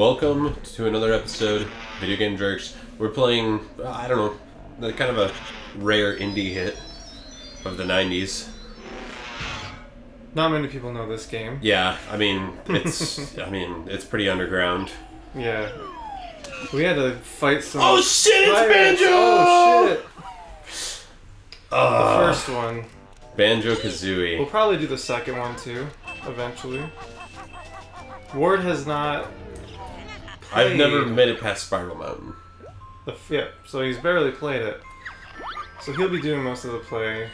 Welcome to another episode, of Video Game Jerks. We're playing, uh, I don't know, the kind of a rare indie hit of the '90s. Not many people know this game. Yeah, I mean, it's, I mean, it's pretty underground. Yeah. We had to fight some. Oh shit! It's pirates. Banjo! Oh shit! The Uh, first one. Banjo Kazooie. We'll probably do the second one too, eventually. Ward has not. I've never made it past Spiral Mountain. The, f- yeah, so he's barely played it. So he'll be doing most of the play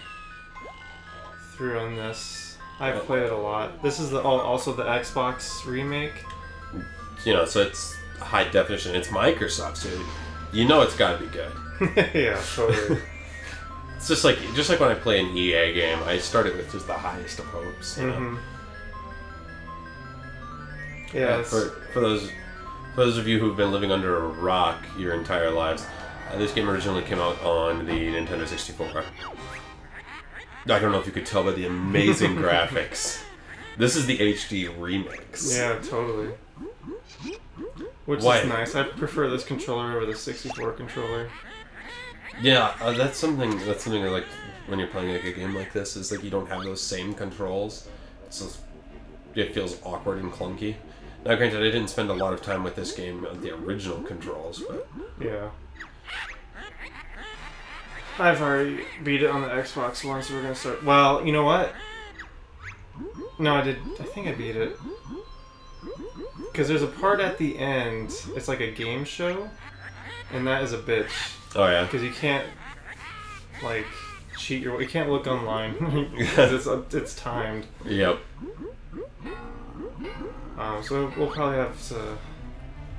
through on this. I've played it a lot. This is the oh, also the Xbox remake. You know, so it's high definition. It's Microsoft, so you know it's got to be good. yeah, totally. It's just like just like when I play an EA game, I start it with just the highest of hopes. You know? hmm Yeah, Yeah, for, for those for those of you who've been living under a rock your entire lives, uh, this game originally came out on the Nintendo 64. I don't know if you could tell by the amazing graphics. This is the HD remix. Yeah, totally. Which Why? is nice. I prefer this controller over the 64 controller. Yeah, uh, that's something. That's something I like when you're playing like a game like this. Is like you don't have those same controls, so it feels awkward and clunky. Now, granted, I didn't spend a lot of time with this game on the original controls, but Yeah. I've already beat it on the Xbox one, so we're gonna start. Well, you know what? No, I did. I think I beat it. Because there's a part at the end. It's like a game show, and that is a bitch. oh yeah, Because you can't like cheat your. You can't look online because it's it's timed. yep. Um, so we'll probably have to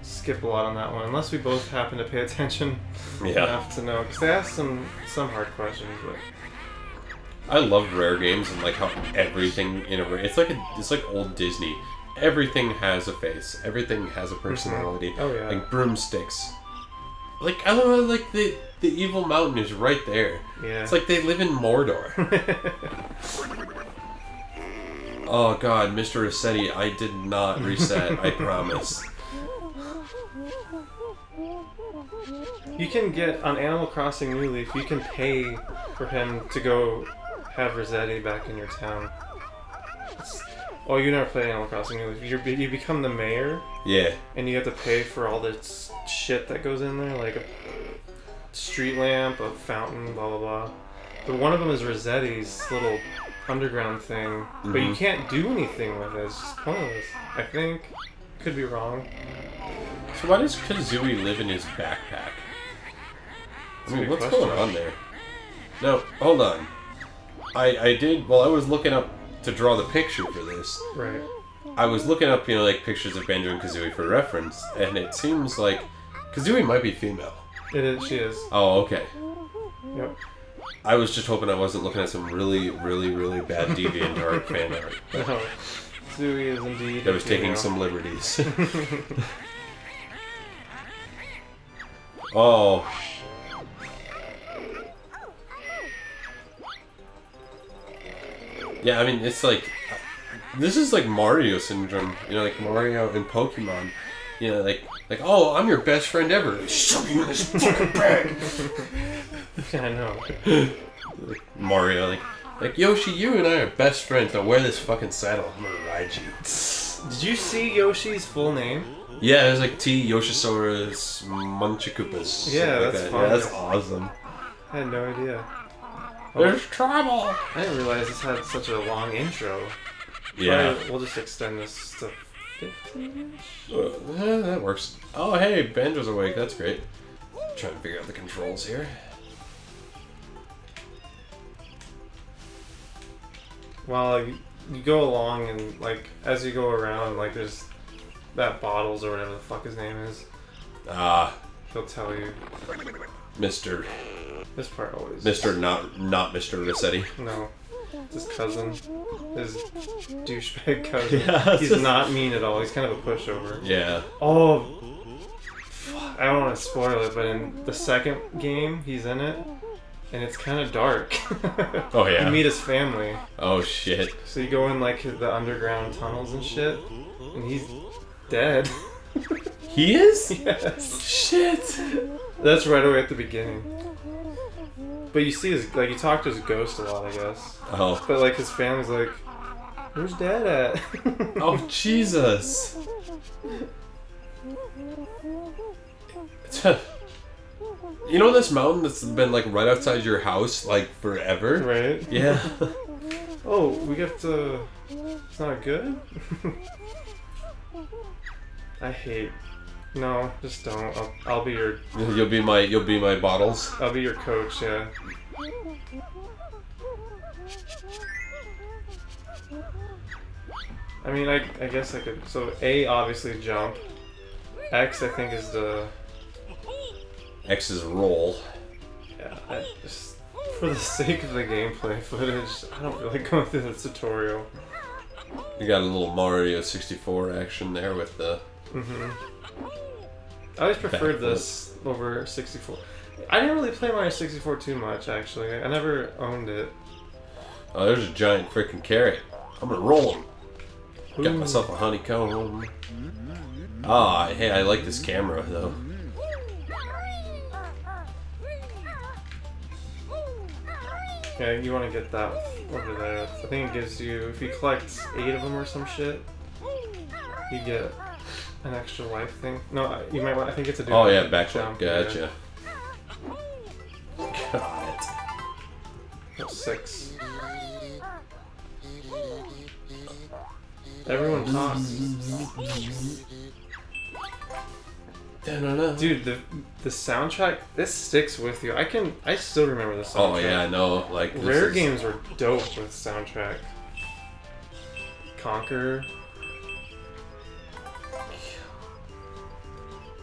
skip a lot on that one, unless we both happen to pay attention Yeah. enough to know. Because they asked some some hard questions, but I love rare games and like how everything in a rare. It's like a, it's like old Disney. Everything has a face. Everything has a personality. Oh, yeah. Like broomsticks. Like I don't know. Like the the evil mountain is right there. yeah. It's like they live in Mordor. oh God, Mr. Resetti, I did not reset. I promise. you can get on Animal Crossing New Leaf. You can pay for him to go have Resetti back in your town. It's- oh, you never played Animal Crossing New Leaf. You're, you become the mayor, Yeah. and you have to pay for all this shit that goes in there, like a street lamp, a fountain, blah blah blah. But one of them is Resetti's little underground thing, but you Mhm. can't do anything with it. It's just pointless. I think. Could be wrong. So why does Kazooie live in his backpack? I mean, what's question. going on there? No, hold on. I I did well. I was looking up to draw the picture for this. Right. I was looking up, you know, like pictures of Banjo and Kazooie for reference, and it seems like Kazooie might be female. It is. She is. Oh, okay. Yep. I was just hoping I wasn't looking at some really, really, really bad deviant art fan art No. Zooey is indeed. that was taking female. some liberties. oh. Yeah, I mean, it's like this is like Mario syndrome, you know, like Mario and Pokemon. You know, like like oh, I'm your best friend ever. Shove you in this fucking bag. I know. like Mario, like like Yoshi, you and I are best friends. Now wear this fucking saddle. I'm gonna ride you. Did you see Yoshi's full name? Yeah, there's like T Yoshisaurus something Yeah, like that's that. Yeah, that's awesome. I had no idea. There's trouble. I didn't realize this had such a long intro. Yeah, Probably- we'll just extend this to 15 Uh, that works. Oh, hey, Banjo's awake. That's great. Trying to figure out the controls here. Well, you, you go along and like as you go around, like there's that bottles or whatever the fuck his name is. Ah, He'll tell you. Mister, This part always. Mister, not not Mister Resetti. No. His cousin. His douchebag cousin. Yeah, He's just- not mean at all. He's kind of a pushover. Yeah. Oh. I don't want to spoil it, but in the second game, he's in it, and it's kind of dark. Oh, yeah. You meet his family. Oh shit. So you go in like the underground tunnels and shit, and he's dead. He is? Yes. Shit. That's right away at the beginning. But you see his like you talk to his ghost a lot, I guess. Oh. But like his family's like, where's dad at? Oh, Jesus. You know this mountain that's been like right outside your house like forever? right? Yeah. Oh, we have to. It's not good. I hate. No, just don't. I'll, I'll be your. you'll be my you'll be my bottles. I'll be your coach. Yeah. I mean, I, I guess I could. So A obviously jump. X I think is the X's roll. yeah. I just for the sake of the gameplay footage, I don't feel like going through the tutorial. You got a little Mario 64 action there with the. Mm -hmm. I always preferred this over 64. I didn't really play Mario 64 too much, actually. I never owned it. Oh, there's a giant freaking carrot. I'm gonna roll him. Got myself a honeycomb. Ah, hey, I like this camera though. Yeah, you want to get that over there. I think it gives you, if you collect eight of them or some shit, you get an extra life thing. No, uh, you might want, I think it's a do Oh yeah, backflip. jump, yeah. Gotcha. Got it. Six. Everyone talks. Da-na-na. Dude, the the soundtrack this sticks with you. I can I still remember the soundtrack. Oh yeah, I know. Like this Rare is- games were dope with soundtrack. Conker.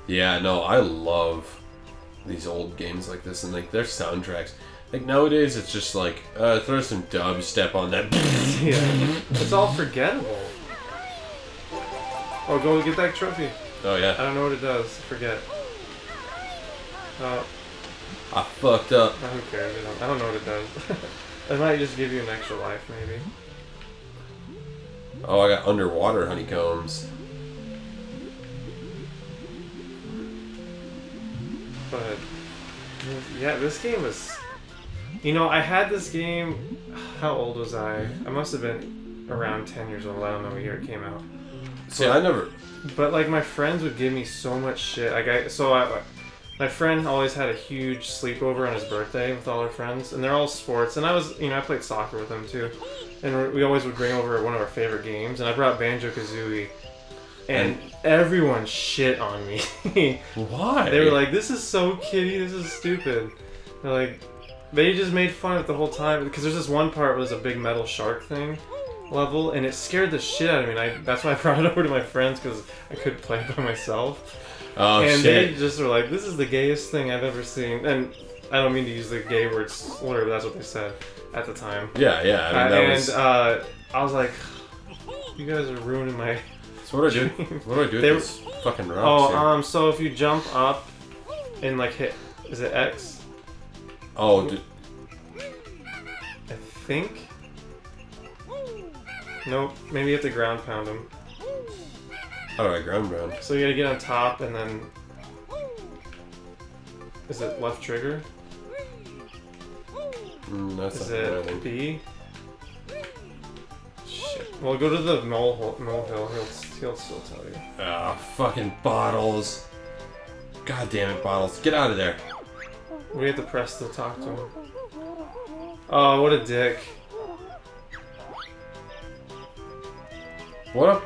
Yeah, no, I love these old games like this and like their soundtracks. Like nowadays, it's just like uh, throw some dubstep on that. Yeah. it's all forgettable. Oh, go get that trophy. Oh yeah. I don't know what it does. Forget. Uh, I fucked up. who cares? I don't, I don't know what it does. it might just give you an extra life, maybe. Oh, I got underwater honeycombs. But yeah, this game was. You know, I had this game. How old was I? I must have been around ten years old. I don't know what year it came out. See, I never. But like my friends would give me so much shit. Like I, so I, my friend always had a huge sleepover on his birthday with all her friends, and they're all sports. And I was, you know, I played soccer with them too, and we always would bring over one of our favorite games. And I brought Banjo Kazooie, and everyone shit on me. Why? they were like, "This is so kiddie. This is stupid." They're like, they just made fun of it the whole time because there's this one part where there's a big metal shark thing level, and it scared the shit out of me. And I, that's why I brought it over to my friends because I couldn't play it by myself. "Oh and shit." they just were like, "This is the gayest thing I've ever seen." And I don't mean to use the gay word slur, but that's what they said at the time. Yeah, yeah. I mean, Uh, and was. uh, I was like, "You guys are ruining my." so what do I do? What do I do with they were- this fucking Oh, here? um. So if you jump up and like hit, is it X? oh, i think. Nope. Maybe you have to ground pound how do I ground ground? So you gotta get on top and then. Is it left trigger? Mm, that's Is not it. B? Shit. Well, go to the mole molehill. He'll he'll still tell you. Ah, fucking bottles. God damn it, bottles. Get out of there. We have to press to talk to him. Oh, what a dick! What a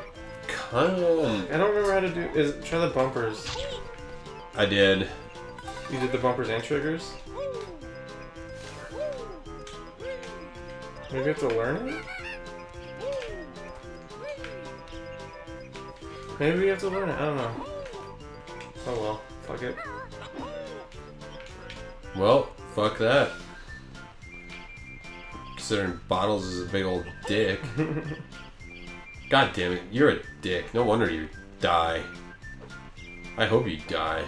cunt. I don't remember how to do. Is try the bumpers. I did. You did the bumpers and triggers. Maybe you have to learn it. Maybe we have to learn it. I don't know. Oh well, fuck it. Well, fuck that. Considering Bottles is a big old dick. God damn it, you're a dick. No wonder you die. I hope you die.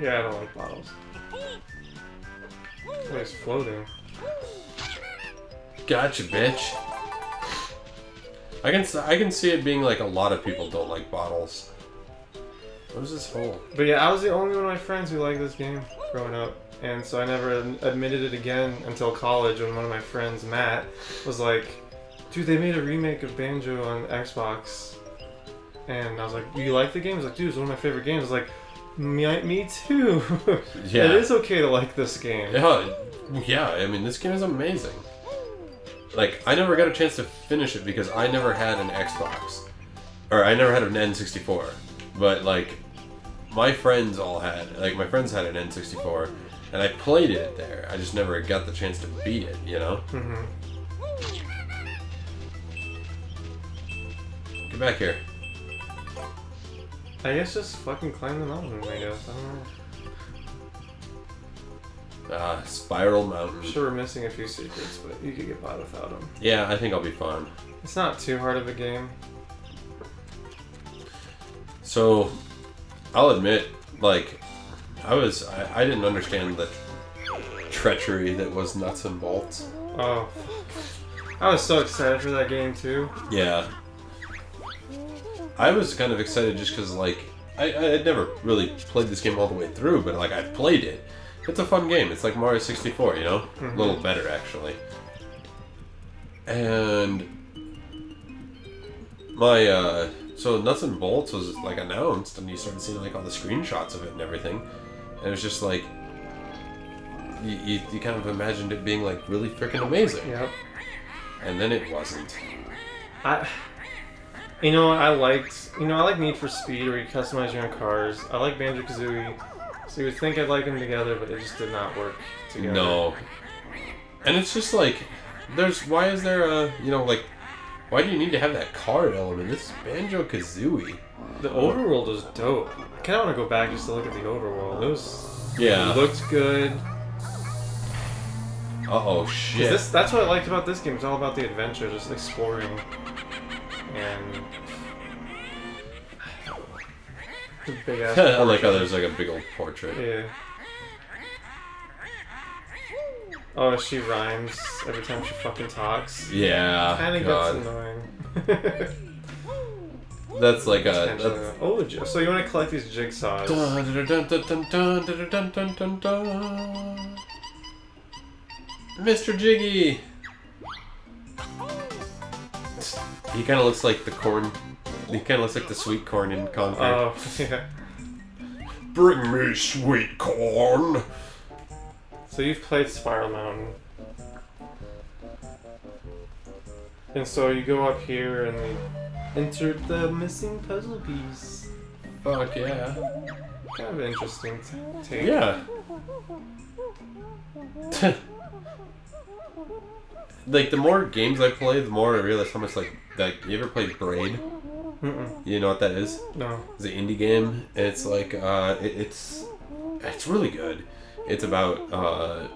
Yeah, I don't like bottles. He's floating. Gotcha, bitch. I can I can see it being like a lot of people don't like bottles. What is this hole? But yeah, I was the only one of my friends who liked this game growing up. And so I never admitted it again until college when one of my friends, Matt, was like, dude, they made a remake of Banjo on Xbox. And I was like, you like the game? He's like, dude, it's one of my favorite games. I was like, me, me too. Yeah. It is okay to like this game. Yeah, yeah. I mean, this game is amazing. Like, I never got a chance to finish it because I never had an Xbox, or I never had an N64. But like, my friends all had. Like, my friends had an N64, and I played it there. I just never got the chance to beat it. You know? hmm Get back here. I guess just fucking climb the mountain, I guess. I don't know. Ah, Spiral Mountain. I'm sure we're missing a few secrets, but you could get by without them. Yeah, I think I'll be fine. It's not too hard of a game. So, I'll admit, like, I was, I, I didn't understand the treachery that was nuts and bolts. Oh, I was so excited for that game too. Yeah. I was kind of excited just because, like, I, I had never really played this game all the way through, but, like, I've played it. It's a fun game. It's like Mario 64, you know? A little better, actually. And my, uh, so Nuts and Bolts was, like, announced, and you started seeing, like, all the screenshots of it and everything. And it was just, like, you, you, you kind of imagined it being, like, really freaking amazing. Yep. And then it wasn't. I, you know, I liked, you know, I like Need for Speed where you customize your own cars. I like Banjo Kazooie, so you would think I'd like them together, but it just did not work together. No. And it's just like, there's why is there a you know like, why do you need to have that card element? This is Banjo Kazooie. The overworld is dope. I kind of want to go back just to look at the overworld. It was, Yeah. it looked good. Uh oh shit. This, that's what I liked about this game. It's all about the adventure, just exploring, and the big ass. I like how there's like a big old portrait. Yeah. Oh, she rhymes every time she fucking talks. Yeah. Kind of gets annoying. That's like a. That's... oh, j- so you want to collect these jigsaws? Mr. dun, He kind of looks like the corn. He kind of looks like the sweet corn in Conker. Oh, yeah. Bring me sweet corn. So you've played Spiral Mountain. And so you go up here and you insert the missing puzzle piece. Fuck yeah. Kind of interesting t- take. Yeah. like the more games I play, the more I realize how much like that. You ever played Braid? Mm-mm. You know what that is? No. It's an indie game. And it's like uh, it, it's it's really good. It's about uh,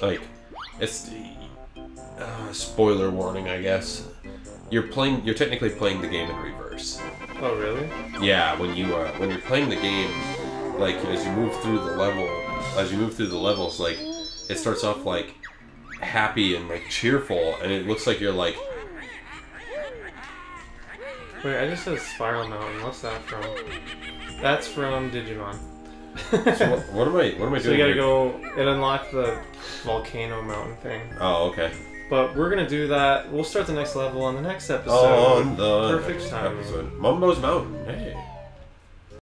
like it's uh, spoiler warning, I guess. You're playing. You're technically playing the game in reverse. Oh, really? Yeah, when you uh, when you're playing the game, like as you move through the level, as you move through the levels, like it starts off like happy and like cheerful, and it looks like you're like Wait, I just said Spiral Mountain. What's that from? That's from Digimon. so what, what am I what am I So you doing? gotta here? go and unlock the volcano mountain thing. Oh, okay. But we're gonna do that. We'll start the next level on the next episode. On the Perfect timing. episode. Mumbo's Mountain. Hey.